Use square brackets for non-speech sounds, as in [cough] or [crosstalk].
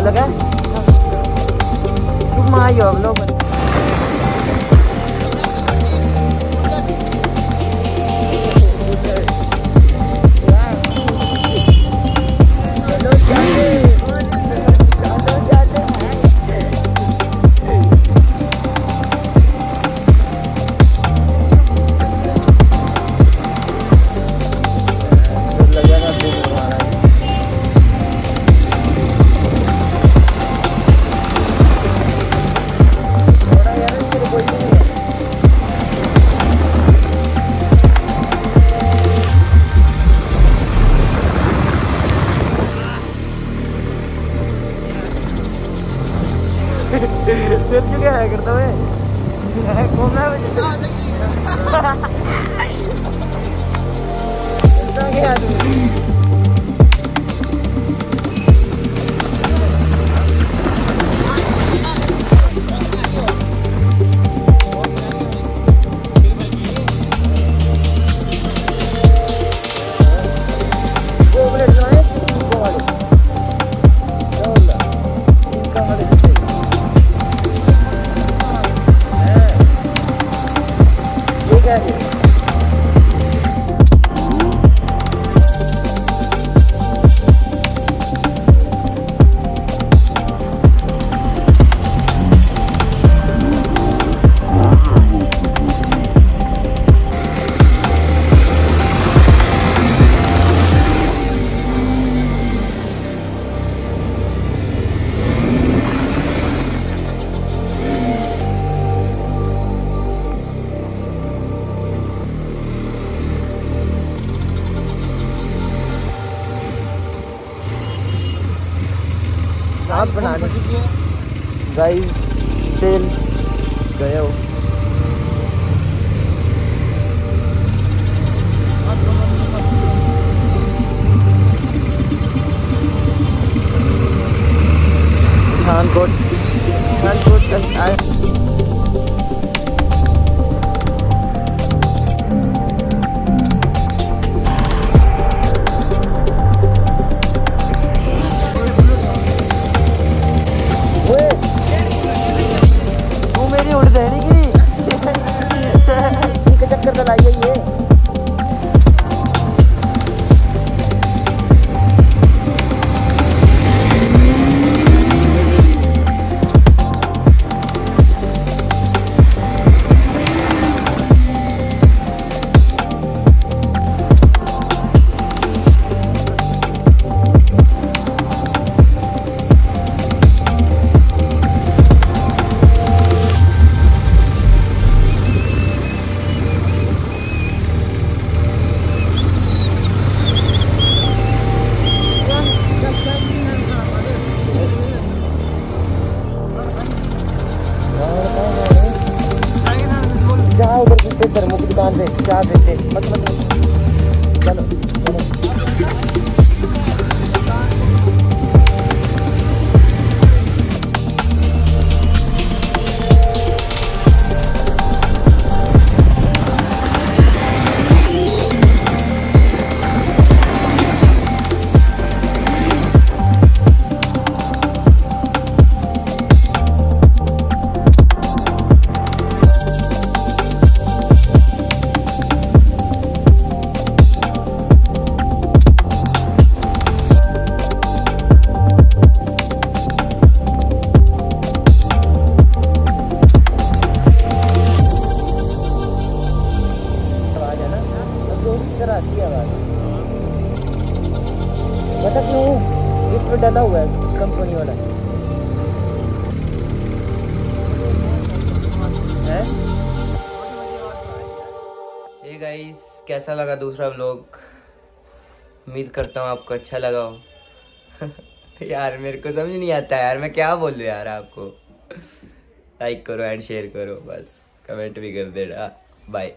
talaga? Lumayo, lumayo. अब के फिर आया करता है घूमना है क्या Good. बना ली। गाइस तेल गया हो। पठानकोट आए। देते मत मत मत। चलो चलो तरह आती है आवाज़। पता क्यों इस पे डाला हुआ है कंपनी वाला। है? ये गाइस कैसा लगा दूसरा व्लॉग उम्मीद करता हूँ आपको अच्छा लगा हो। [laughs] यार, मेरे को समझ नहीं आता यार, मैं क्या बोल यार आपको? [laughs] लाइक करो एंड शेयर करो, बस। कमेंट भी कर देना। बाय